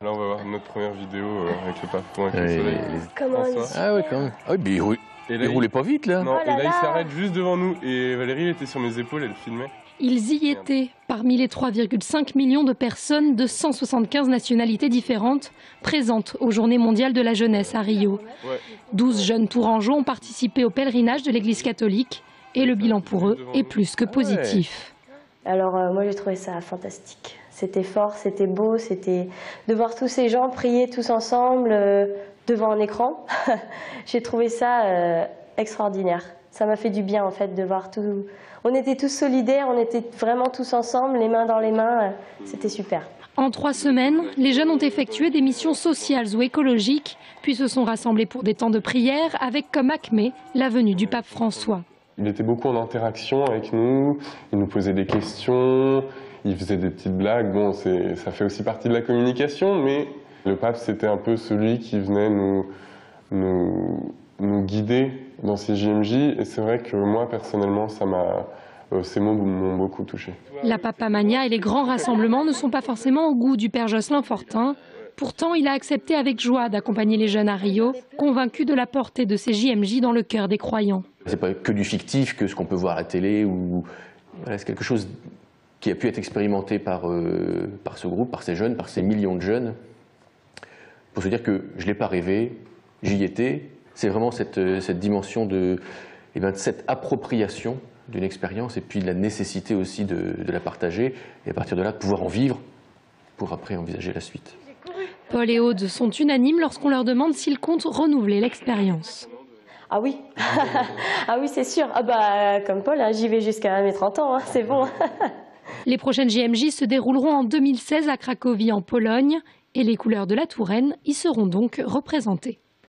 Là, on va voir notre première vidéo euh, avec le papillon avec le soleil. Comment François. Ah ouais, quand même. Ah oui, mais il, roule- Et il là, il- roulait pas vite, là. Non, Oh là et là, il s'arrête juste devant nous. Et Valérie elle était sur mes épaules, elle filmait. Ils y étaient, parmi les 3,5 millions de personnes de 175 nationalités différentes présentes aux Journées mondiales de la jeunesse à Rio. Ouais. 12 jeunes tourangeaux ont participé au pèlerinage de l'Église catholique et le bilan pour eux est plus que positif. Alors euh, moi j'ai trouvé ça fantastique. C'était fort, c'était beau, c'était de voir tous ces gens prier tous ensemble euh, devant un écran. j'ai trouvé ça euh, extraordinaire. Ça m'a fait du bien en fait de voir tout. On était tous solidaires, on était vraiment tous ensemble, les mains dans les mains. C'était super. En trois semaines, les jeunes ont effectué des missions sociales ou écologiques, puis se sont rassemblés pour des temps de prière avec comme acmé la venue du pape François. Il était beaucoup en interaction avec nous, il nous posait des questions, il faisait des petites blagues. Bon, ça fait aussi partie de la communication, mais le pape, c'était un peu celui qui venait nous, nous, nous guider dans ces JMJ. Et c'est vrai que moi, personnellement, ça m'a, euh, ces mots m'ont beaucoup touché. La papamania et les grands rassemblements ne sont pas forcément au goût du père Jocelyn Fortin. Pourtant, il a accepté avec joie d'accompagner les jeunes à Rio, convaincu de la portée de ces JMJ dans le cœur des croyants. C'est pas que du fictif, que ce qu'on peut voir à la télé ou c'est quelque chose qui a pu être expérimenté par, euh, par ce groupe, par ces jeunes, par ces millions de jeunes. Pour se dire que je l'ai pas rêvé, j'y étais. C'est vraiment cette, euh, cette dimension de, eh ben, de cette appropriation d'une expérience et puis de la nécessité aussi de, la partager et à partir de là pouvoir en vivre pour après envisager la suite. Paul et Aude sont unanimes lorsqu'on leur demande s'ils comptent renouveler l'expérience. Ah oui, ah oui c'est sûr. Ah bah comme Paul, hein, j'y vais jusqu'à mes 30 ans, hein, c'est bon. Les prochaines JMJ se dérouleront en 2016 à Cracovie en Pologne et les couleurs de la Touraine y seront donc représentées.